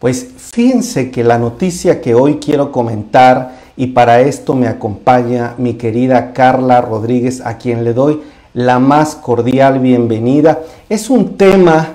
Pues fíjense que la noticia que hoy quiero comentar y para esto me acompaña mi querida Carla Rodríguez, a quien le doy la más cordial bienvenida. Es un tema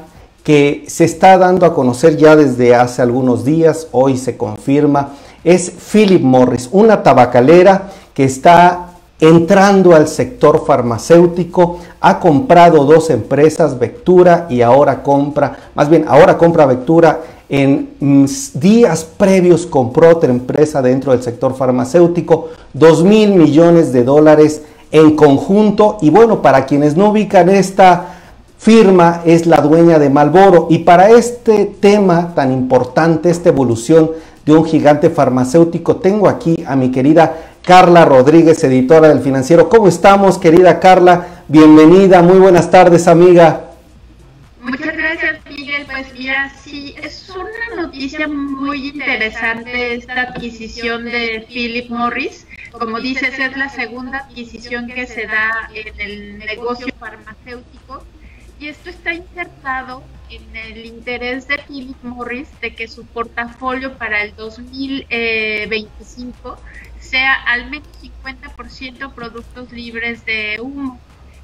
que se está dando a conocer ya desde hace algunos días, hoy se confirma, es Philip Morris, una tabacalera que está entrando al sector farmacéutico, ha comprado dos empresas, Vectura y ahora compra, más bien ahora compra Vectura en mm, días previos compró otra empresa dentro del sector farmacéutico, 2 mil millones de dólares en conjunto. Y bueno, para quienes no ubican esta firma, es la dueña de Malboro. Y para este tema tan importante, esta evolución de un gigante farmacéutico, tengo aquí a mi querida Carla Rodríguez, editora del financiero. ¿Cómo estamos, querida Carla? Bienvenida, muy buenas tardes, amiga. Muchas. Pues mira, sí, es una noticia muy interesante esta adquisición de Philip Morris. Como dices, es la segunda adquisición que se da en el negocio farmacéutico y esto está insertado en el interés de Philip Morris de que su portafolio para el 2025 sea al menos 50% productos libres de humo.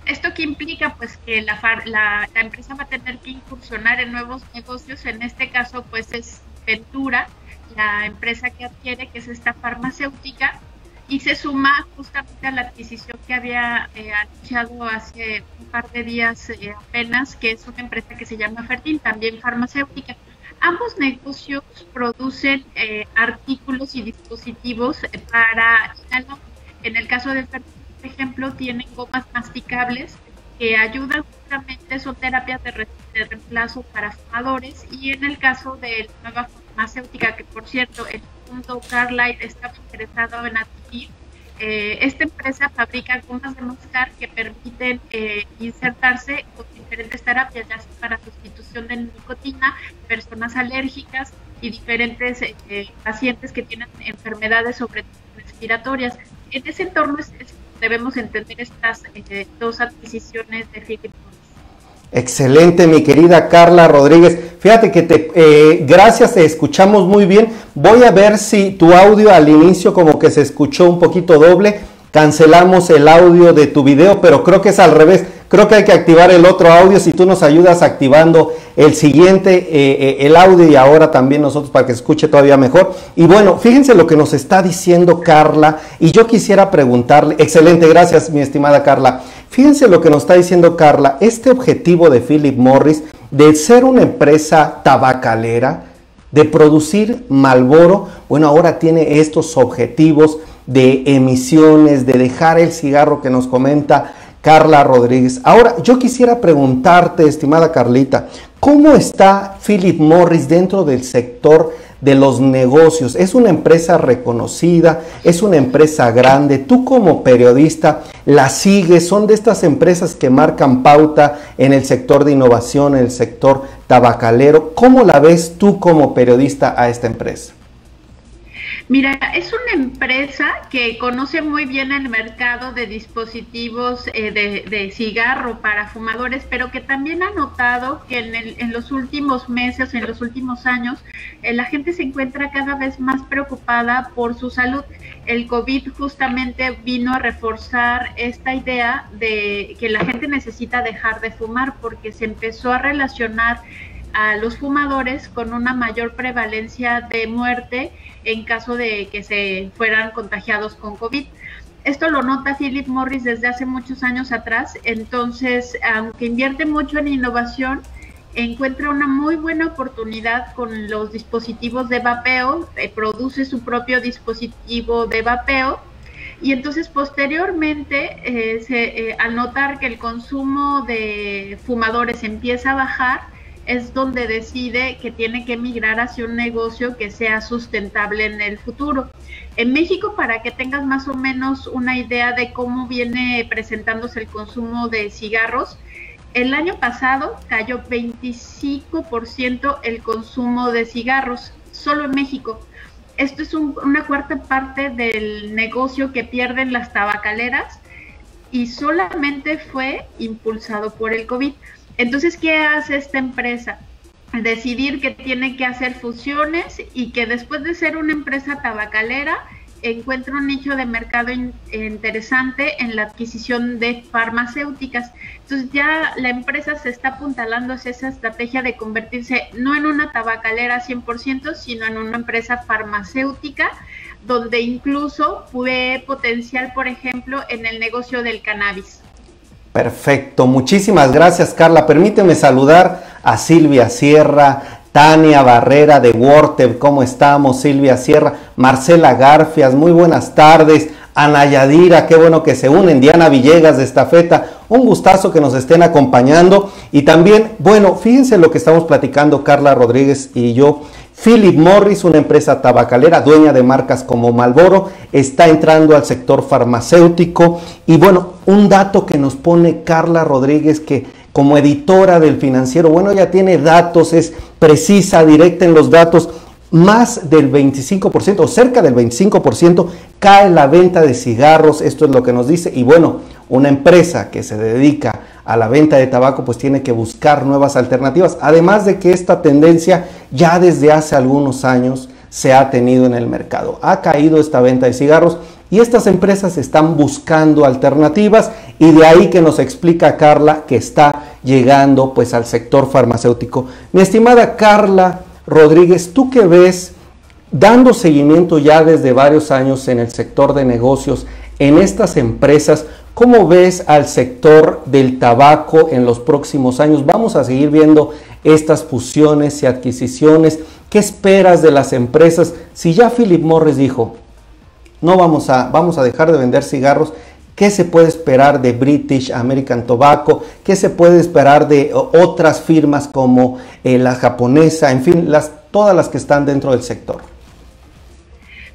¿Esto que implica? Pues que la, la, empresa va a tener que incursionar en nuevos negocios, en este caso pues es Ventura, la empresa que adquiere, que es esta farmacéutica, y se suma justamente a la adquisición que había eh, anunciado hace un par de días eh, apenas, que es una empresa que se llama Fertin, también farmacéutica. Ambos negocios producen eh, artículos y dispositivos para En el caso de Fertin, por ejemplo, tienen gomas masticables que ayudan justamente, son terapias de, reemplazo para fumadores y en el caso de la nueva farmacéutica, que por cierto el mundo Carlyle está interesado en adquirir, eh, esta empresa fabrica gomas de mascar que permiten eh, insertarse con diferentes terapias, ya sea para sustitución de nicotina, personas alérgicas y diferentes eh, pacientes que tienen enfermedades sobre respiratorias. En ese entorno es debemos entender estas eh, dos adquisiciones de Philip Excelente, mi querida Carla Rodríguez. Fíjate que te, eh, gracias, te escuchamos muy bien. Voy a ver si tu audio al inicio como que se escuchó un poquito doble. Cancelamos el audio de tu video, pero creo que es al revés. Creo que hay que activar el otro audio. Si tú nos ayudas activando el siguiente, eh, eh, el audio y ahora también nosotros para que escuche todavía mejor. Y bueno, fíjense lo que nos está diciendo Carla. Y yo quisiera preguntarle, excelente, gracias mi estimada Carla. Fíjense lo que nos está diciendo Carla. Este objetivo de Philip Morris de ser una empresa tabacalera, de producir Malboro, bueno, ahora tiene estos objetivos de emisiones, de dejar el cigarro que nos comenta Carla Rodríguez. Ahora, yo quisiera preguntarte, estimada Carlita, ¿cómo está Philip Morris dentro del sector de los negocios? Es una empresa reconocida, es una empresa grande. Tú como periodista la sigues, son de estas empresas que marcan pauta en el sector de innovación, en el sector tabacalero. ¿Cómo la ves tú como periodista a esta empresa? Mira, es una empresa que conoce muy bien el mercado de dispositivos eh, de, cigarro para fumadores, pero que también ha notado que en, los últimos meses, en los últimos años, eh, la gente se encuentra cada vez más preocupada por su salud. El COVID justamente vino a reforzar esta idea de que la gente necesita dejar de fumar porque se empezó a relacionar a los fumadores con una mayor prevalencia de muerte en caso de que se fueran contagiados con COVID. Esto lo nota Philip Morris desde hace muchos años atrás, entonces, aunque invierte mucho en innovación, encuentra una muy buena oportunidad con los dispositivos de vapeo, eh, produce su propio dispositivo de vapeo y entonces posteriormente, eh, se, eh, al notar que el consumo de fumadores empieza a bajar, es donde decide que tiene que migrar hacia un negocio que sea sustentable en el futuro. En México, para que tengas más o menos una idea de cómo viene presentándose el consumo de cigarros, el año pasado cayó 25% el consumo de cigarros, solo en México. Esto es una cuarta parte del negocio que pierden las tabacaleras y solamente fue impulsado por el COVID. Entonces, ¿qué hace esta empresa? decidir que tiene que hacer fusiones y que después de ser una empresa tabacalera encuentra un nicho de mercado interesante en la adquisición de farmacéuticas. Entonces ya la empresa se está apuntalando hacia esa estrategia de convertirse no en una tabacalera 100%, sino en una empresa farmacéutica donde incluso fue potencial, por ejemplo, en el negocio del cannabis. Perfecto, muchísimas gracias Carla. Permíteme saludar a Silvia Sierra, Tania Barrera de Wortev, ¿cómo estamos? Silvia Sierra, Marcela Garfias, muy buenas tardes. Ana Yadira, qué bueno que se unen. Diana Villegas de Estafeta, un gustazo que nos estén acompañando. Y también, bueno, fíjense lo que estamos platicando Carla Rodríguez y yo. Philip Morris, una empresa tabacalera, dueña de marcas como Malboro, está entrando al sector farmacéutico. Y bueno, un dato que nos pone Carla Rodríguez que como editora del financiero, bueno, ya tiene datos, es precisa, directa en los datos, más del 25% o cerca del 25% cae la venta de cigarros, esto es lo que nos dice, y bueno, una empresa que se dedica a la venta de tabaco, pues tiene que buscar nuevas alternativas. Además de que esta tendencia ya desde hace algunos años se ha tenido en el mercado. Ha caído esta venta de cigarros y estas empresas están buscando alternativas y de ahí que nos explica Carla que está llegando pues al sector farmacéutico. Mi estimada Carla Rodríguez, ¿tú qué ves dando seguimiento ya desde varios años en el sector de negocios en estas empresas? ¿Cómo ves al sector del tabaco en los próximos años? Vamos a seguir viendo estas fusiones y adquisiciones. ¿Qué esperas de las empresas? Si ya Philip Morris dijo, no vamos a, vamos a dejar de vender cigarros, ¿qué se puede esperar de British American Tobacco? ¿Qué se puede esperar de otras firmas como eh, la japonesa? En fin, las, todas las que están dentro del sector.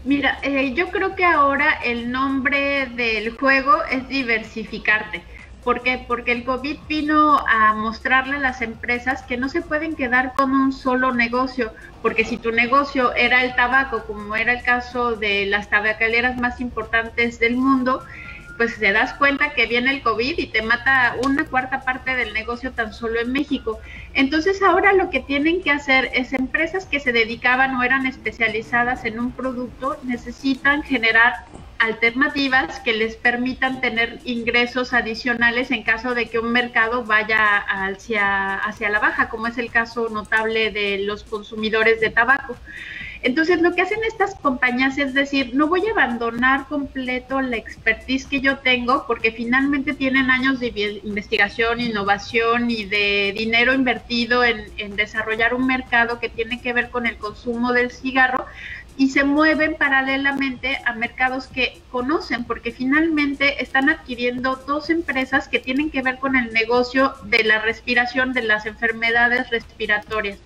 Mira, eh, yo creo que ahora el nombre del juego es diversificarte. ¿Por qué? Porque el COVID vino a mostrarle a las empresas que no se pueden quedar con un solo negocio, porque si tu negocio era el tabaco, como era el caso de las tabacaleras más importantes del mundo, pues te das cuenta que viene el COVID y te mata una cuarta parte del negocio tan solo en México. Entonces ahora lo que tienen que hacer es empresas que se dedicaban o eran especializadas en un producto, necesitan generar alternativas que les permitan tener ingresos adicionales en caso de que un mercado vaya hacia, hacia la baja, como es el caso notable de los consumidores de tabaco. Entonces, lo que hacen estas compañías es decir, no voy a abandonar completo la expertise que yo tengo, porque finalmente tienen años de investigación, innovación y de dinero invertido en, en desarrollar un mercado que tiene que ver con el consumo del cigarro, y se mueven paralelamente a mercados que conocen, porque finalmente están adquiriendo dos empresas que tienen que ver con el negocio de la respiración de las enfermedades respiratorias.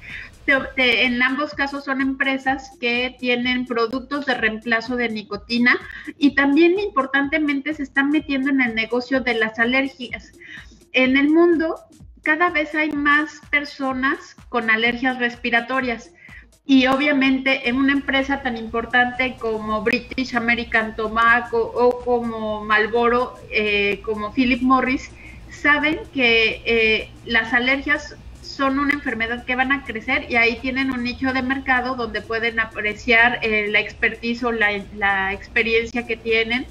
En ambos casos son empresas que tienen productos de reemplazo de nicotina y también importantemente se están metiendo en el negocio de las alergias. En el mundo cada vez hay más personas con alergias respiratorias y obviamente en una empresa tan importante como British American Tobacco o como Marlboro, eh, como Philip Morris, saben que eh, las alergias son una enfermedad que van a crecer y ahí tienen un nicho de mercado donde pueden apreciar eh, la expertise o la, experiencia que tienen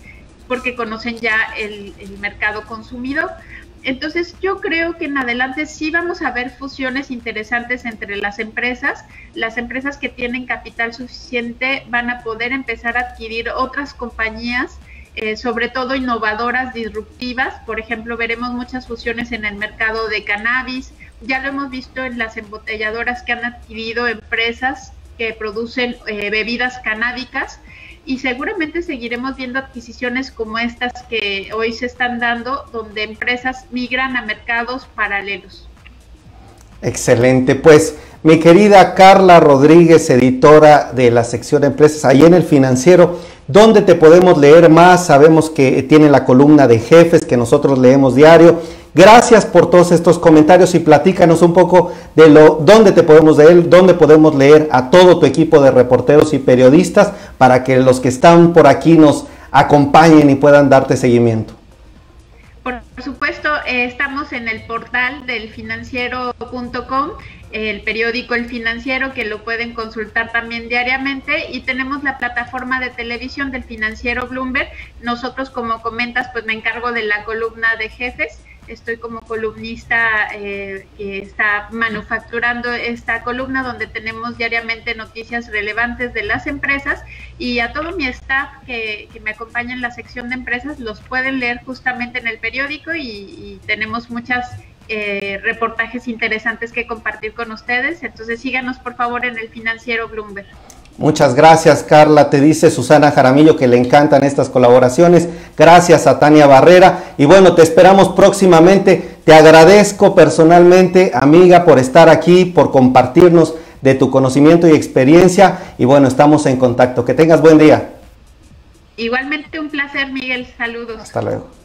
porque conocen ya el, el mercado consumidor. Entonces yo creo que en adelante sí vamos a ver fusiones interesantes entre las empresas. Las empresas que tienen capital suficiente van a poder empezar a adquirir otras compañías, eh, sobre todo innovadoras, disruptivas. Por ejemplo, veremos muchas fusiones en el mercado de cannabis. Ya lo hemos visto en las embotelladoras que han adquirido empresas que producen eh, bebidas canábicas y seguramente seguiremos viendo adquisiciones como estas que hoy se están dando, donde empresas migran a mercados paralelos. Excelente, pues mi querida Carla Rodríguez, editora de la sección de empresas, ahí en el financiero, ¿dónde te podemos leer más? Sabemos que tiene la columna de jefes que nosotros leemos diario Gracias por todos estos comentarios y platícanos un poco de lo dónde te podemos leer, dónde podemos leer a todo tu equipo de reporteros y periodistas para que los que están por aquí nos acompañen y puedan darte seguimiento. Por supuesto, eh, estamos en el portal del financiero.com, el periódico El Financiero, que lo pueden consultar también diariamente, y tenemos la plataforma de televisión del financiero Bloomberg. Nosotros, como comentas, pues me encargo de la columna de jefes estoy como columnista eh, que está manufacturando esta columna donde tenemos diariamente noticias relevantes de las empresas y a todo mi staff que, me acompaña en la sección de empresas los pueden leer justamente en el periódico y, tenemos muchas eh, reportajes interesantes que compartir con ustedes. Entonces síganos por favor en el financiero Bloomberg. Muchas gracias, Carla. Te dice Susana Jaramillo que le encantan estas colaboraciones. Gracias a Tania Barrera. Y bueno, te esperamos próximamente. Te agradezco personalmente, amiga, por estar aquí, por compartirnos de tu conocimiento y experiencia. Y bueno, estamos en contacto. Que tengas buen día. Igualmente un placer, Miguel. Saludos. Hasta luego.